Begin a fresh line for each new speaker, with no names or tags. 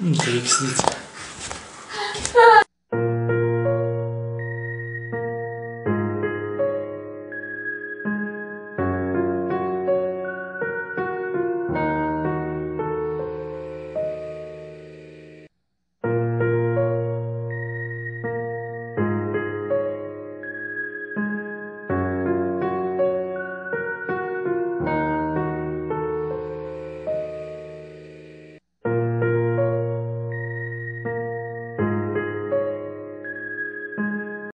Ну, Це.